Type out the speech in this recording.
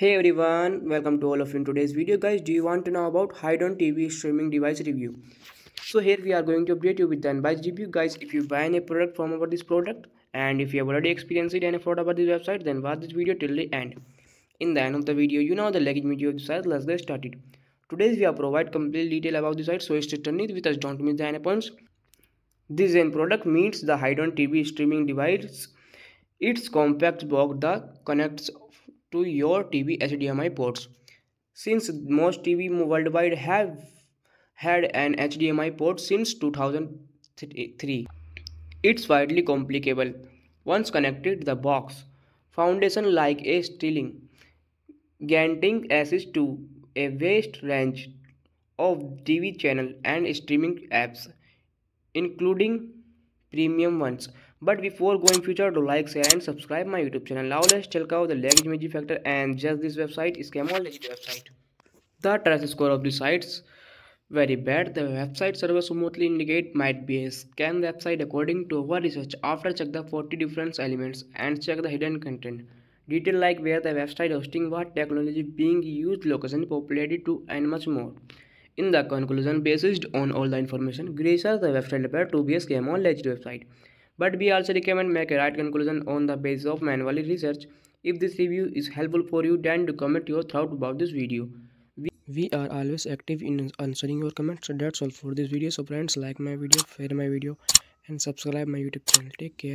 Hey everyone, welcome to all of you in today's video guys. Do you want to know about Hidone TV streaming device review? So here we are going to update you with the unbiased review guys. If you buy any product from about this product and if you have already experienced it and fraud about this website then watch this video till the end. In the end of the video you know the legit video of the site. Let's get started. Today we have provide complete detail about the site so stay tuned with us don't miss the any points. This Zen product meets the Hidone TV streaming device. Its compact box that connects to your TV HDMI ports. Since most TV worldwide have had an HDMI port since 2003, it's widely complicable. Once connected, the box foundation like a stealing, granting access to a vast range of TV channel and streaming apps, including premium ones. But before going future, do like, share and subscribe my YouTube channel. Now let's check out the language magic factor and just this website is Camel legit website. The trust score of the sites very bad. The website server smoothly indicate might be a scam website according to our research. After check the 40 different elements and check the hidden content. Detail like where the website hosting, what technology being used, location, popularity to and much more. In the conclusion, based on all the information, Gracia the website appear to be a scam legit website but we also recommend make a right conclusion on the basis of manual research. If this review is helpful for you then do comment your thought about this video. We, we are always active in answering your comments. So that's all for this video. So friends like my video, share my video and subscribe my YouTube channel. Take care.